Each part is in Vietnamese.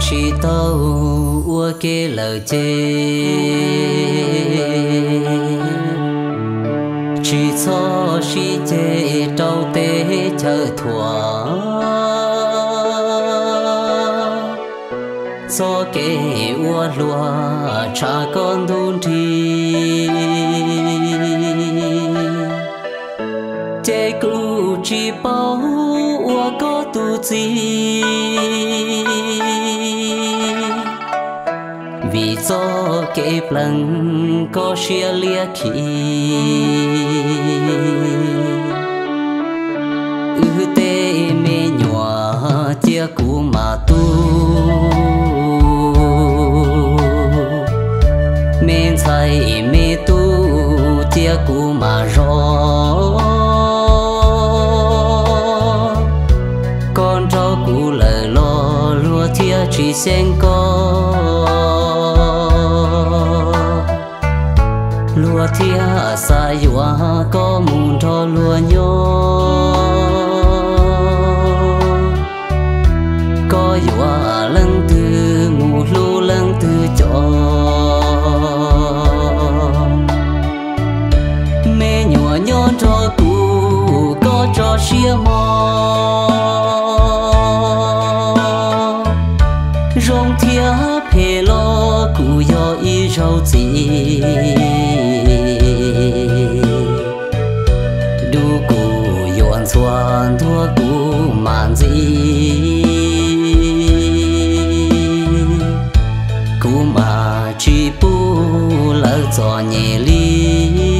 chỉ tàu ua kê lờ chê. Chỉ cho chỉ chê tàu tê chờ thua cho kê ua lúa cha con đun thi. Chê cụ chỉ bao ua có tu chi. Vì cho kệ lần có xia lia khi. Ư tê mê nhỏ chia cũ mà tu. Men say mê tu chia cũ mà rõ. Con cho cũ lời lo lúa thia chỉ sen con lúa thia xa yua có mùn thò lúa nhô có yua, lăng từ ngủ lu, lăng từ cho mẹ nhỏ nhỏ cho cụ có cho xia mò. Mà chỉ bu lỡ cho nhẹ ly.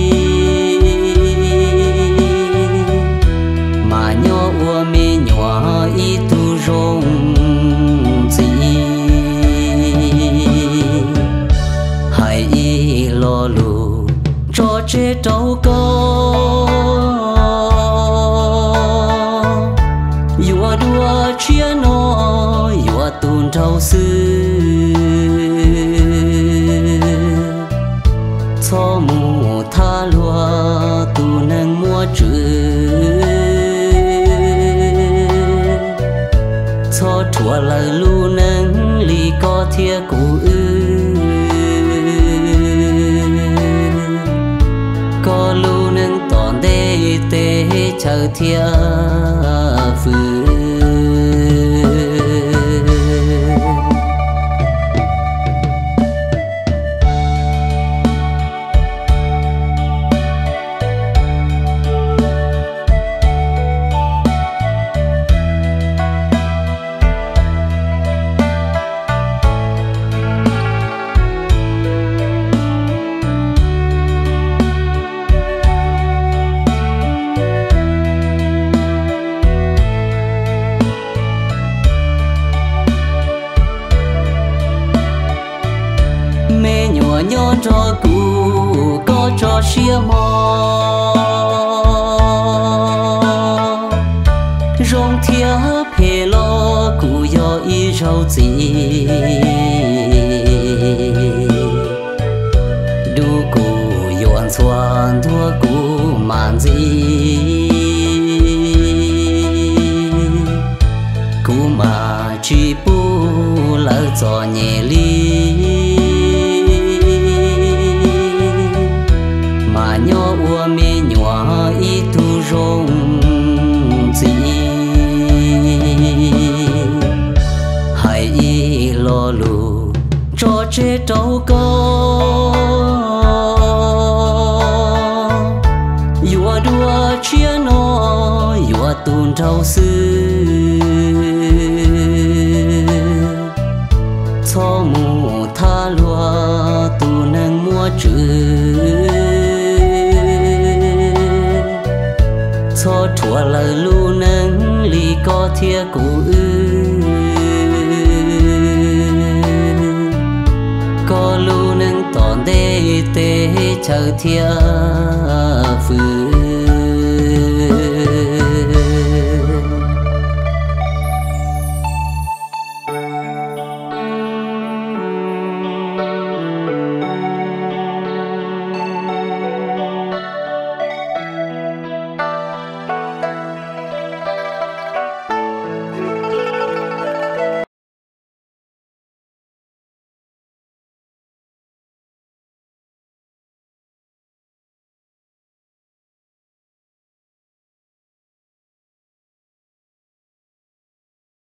Cho mù tha lúa tu nâng mua chữ cho chùa lời lu nâng lì có thia cụ ư. Có lu nâng tòn đê tê chờ thia phương mẹ nhỏ cho cụ có cho xia mò rong thia phê lo cụ yo y rau gì đu cụ yon xoan thua cụ màn gì cụ mà chỉ bu lỡ cho nhẹ ly trâu câu yua đua chia nó yua tuôn trâu sư. Cho mù tha lùa tu nâng mua trừ. Cho chùa lời lu nâng Lì có thia cụ ư. thế chờ thia phương